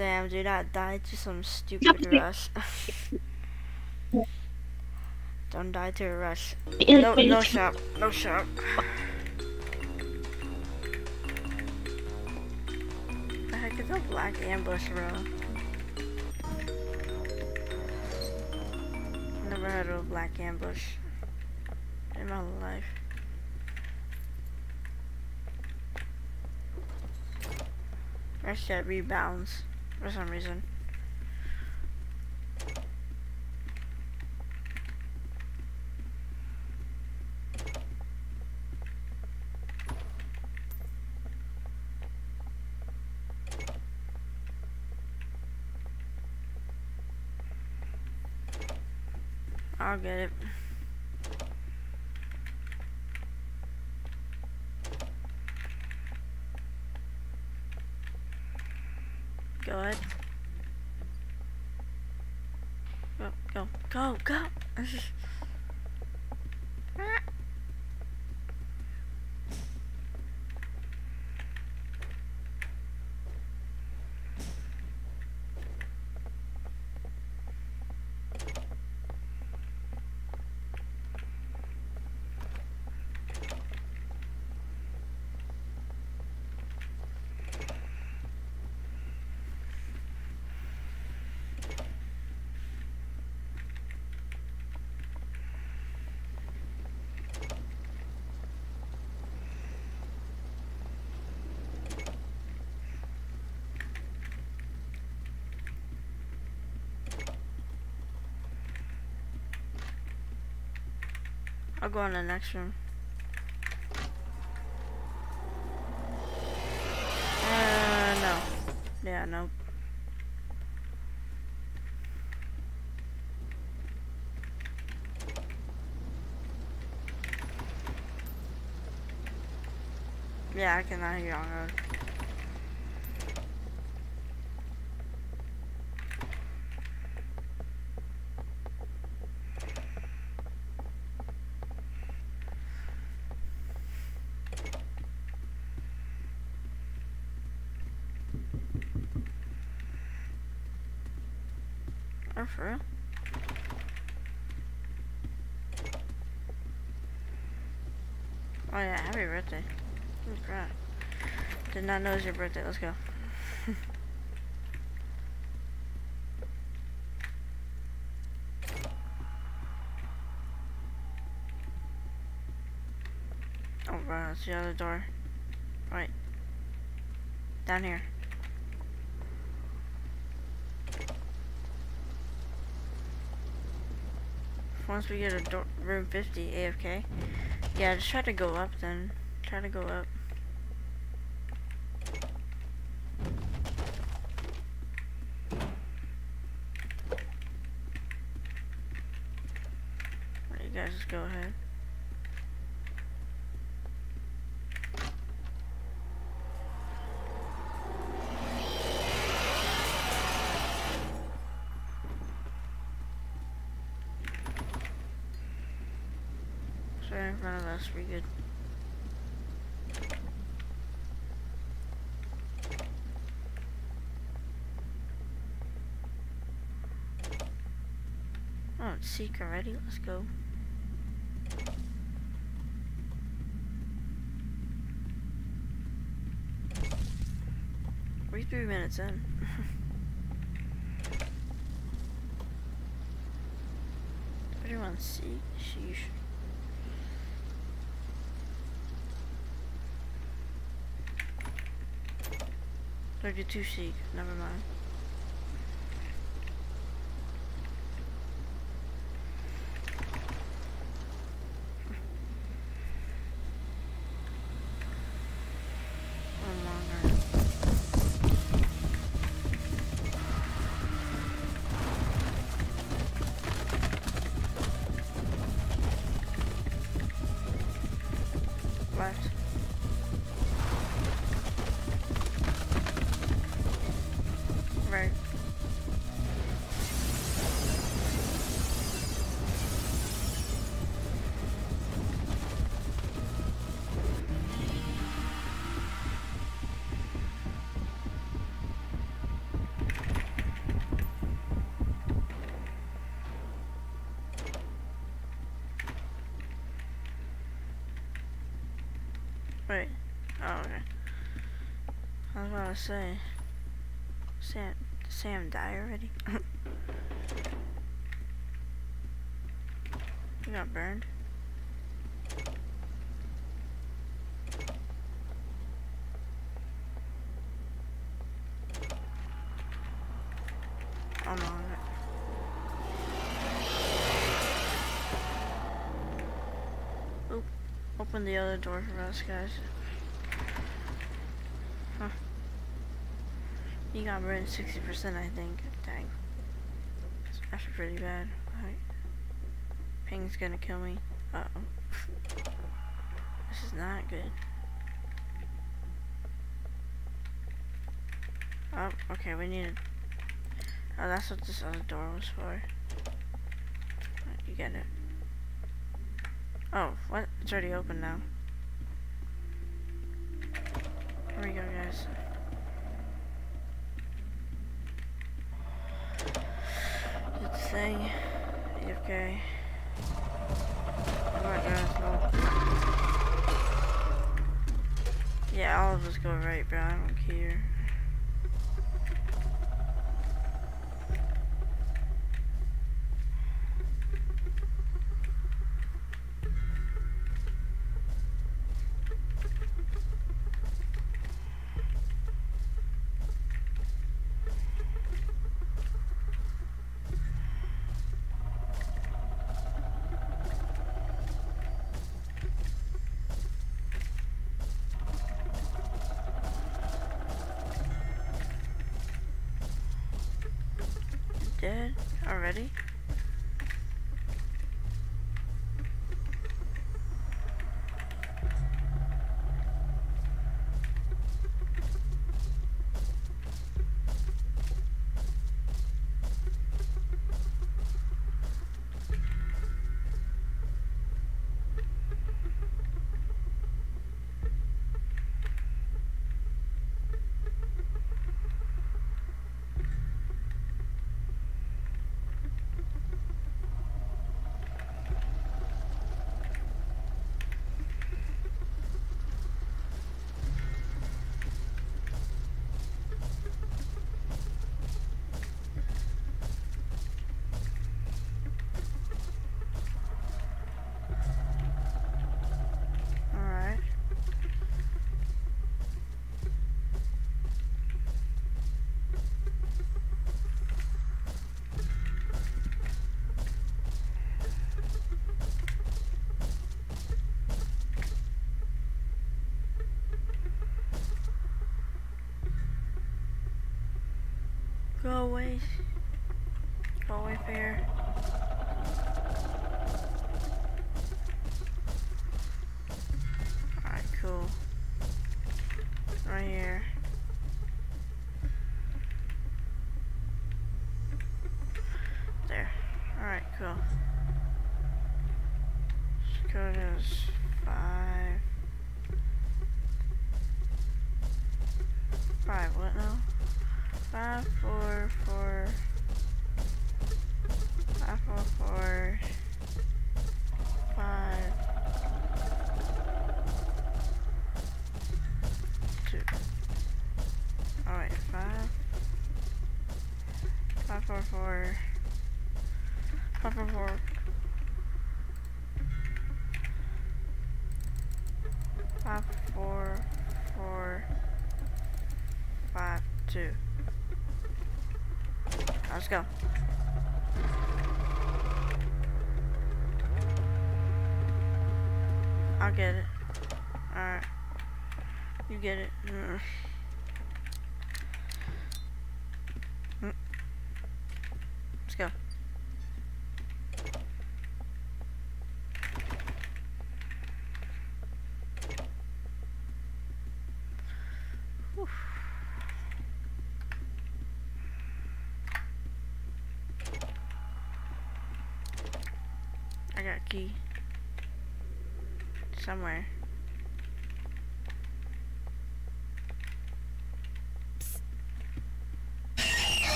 Sam, do not die to some stupid rush. Don't die to a rush. No, no shop. No shop. The heck is a black ambush, bro? Never heard of a black ambush in my life. That shit rebounds for some reason. I'll get it. Go ahead. Go, go, go, go! I'll go on the next room. Uh, no. Yeah, no. Yeah, I cannot hear on road. Oh? Oh yeah, happy birthday. Holy crap. Did not know it was your birthday. Let's go. oh, bro, that's the other door. Right. Down here. Once we get a door, room 50 AFK. Yeah, just try to go up then. Try to go up. You guys just go ahead. Right in front of us, we good. Oh, it's Seek already, let's go. We're three minutes in. Everyone see, sheesh. Thirty-two seek. Never mind. I was about to say. Sam, did Sam die already? he got burned. Oh. Oop. Open the other door for us, guys. You got burned 60%, I think. Dang. That's pretty bad. Ping's gonna kill me. Uh-oh. this is not good. Oh, okay, we need Oh, that's what this other door was for. You get it. Oh, what? It's already open now. Here we go, guys. Good thing. Okay. Alright, guys, no. Yeah, of us go right, bro. I don't care. dead already? Alright. Go away. Go away, fair. Alright, cool. Right here. There. Alright, cool. Let's go to five. Five, what now? Five, four, four. Five, four, four. Five. two. Alright, five. Five, four, four. Five, four, four. Five, four, four. Five, two. Let's go. I'll get it. Alright. You get it. Mm. Mm. Let's go. Whew. I got a key. Somewhere.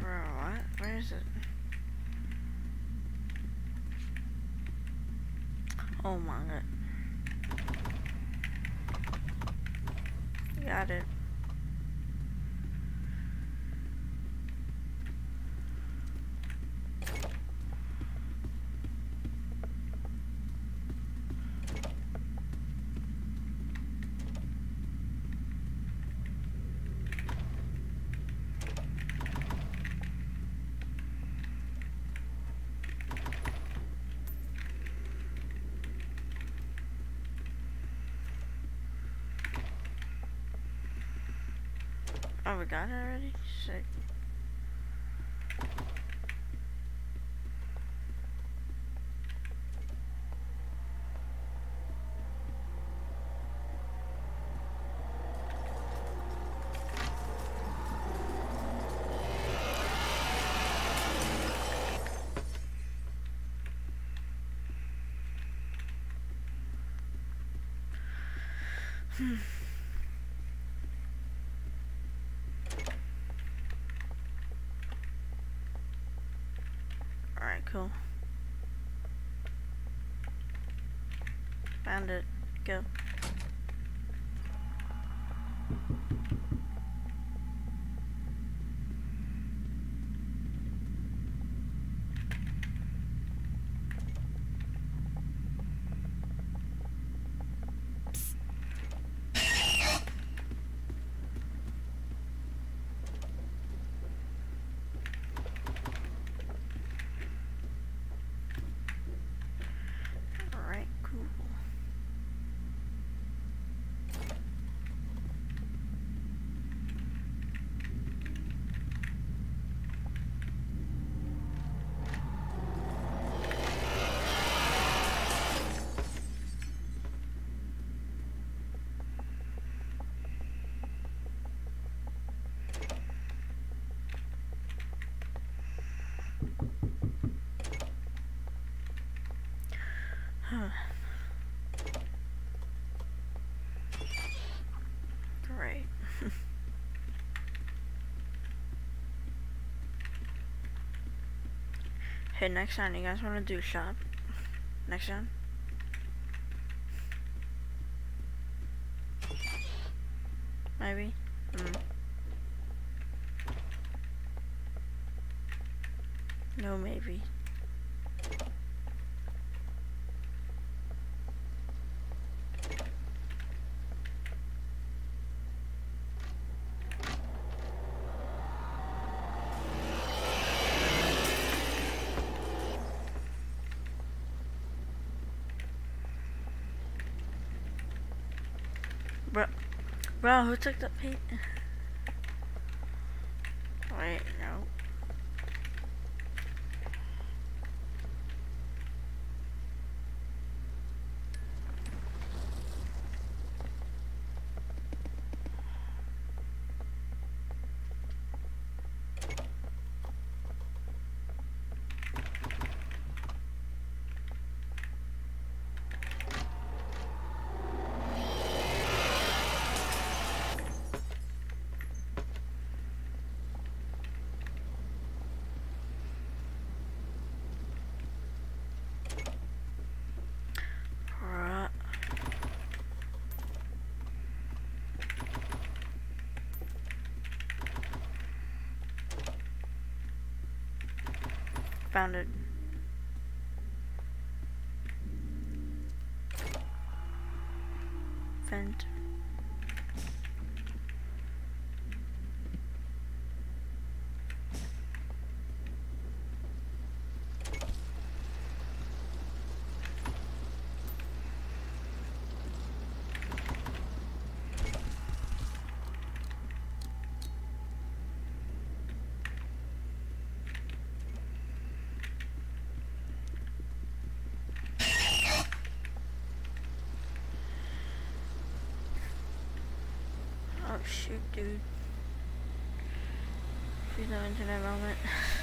Bro, what? Where is it? Oh my god. Got it. Oh, we got it already? Sick. Hmm. Alright, cool. Found it. Go. Alright, cool. Great. hey, next time you guys want to do shop? Next time? Maybe? Mm. No, maybe. Bro, bro, who took the paint? Wait, no. Right. Found it. Dude. Please no internet moment.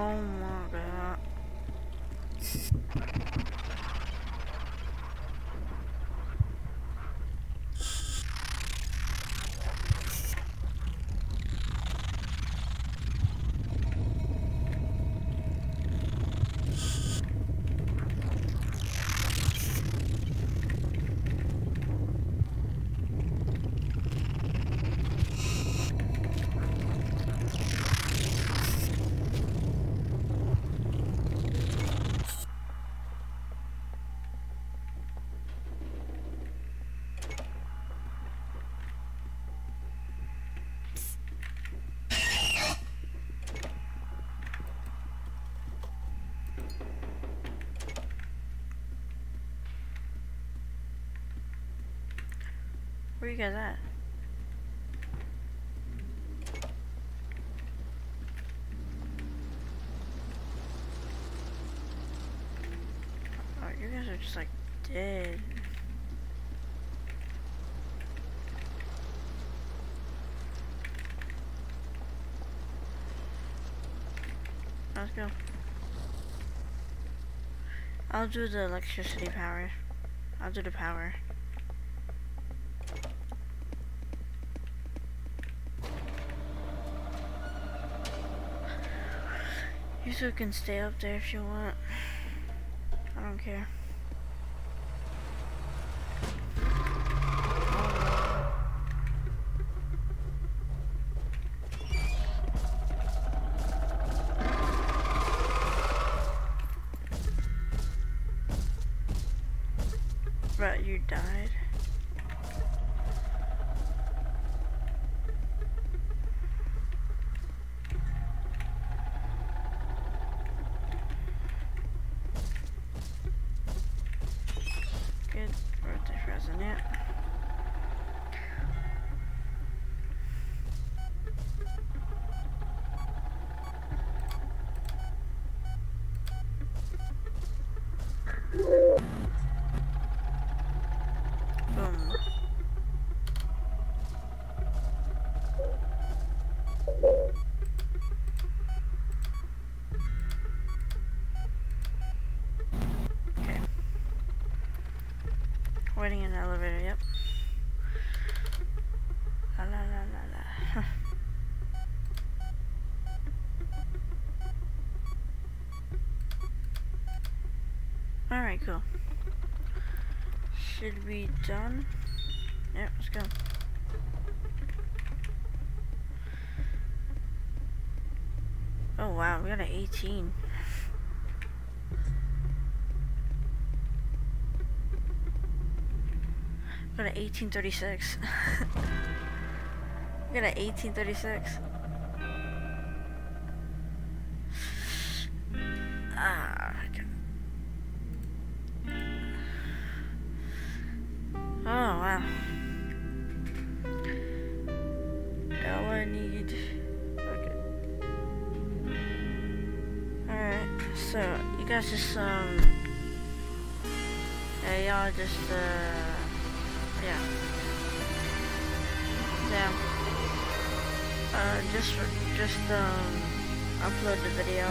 Oh my god. Where you guys at? Oh, you guys are just like dead. Let's go. I'll do the electricity power. I'll do the power. You can stay up there if you want. I don't care. But you died. Cool. Should be done. Yeah, let's go. Oh wow, we got an 18. We got an 1836. we got an 1836. So you guys just um. Yeah, y'all just uh. Yeah. Yeah. Uh, just just um upload the video.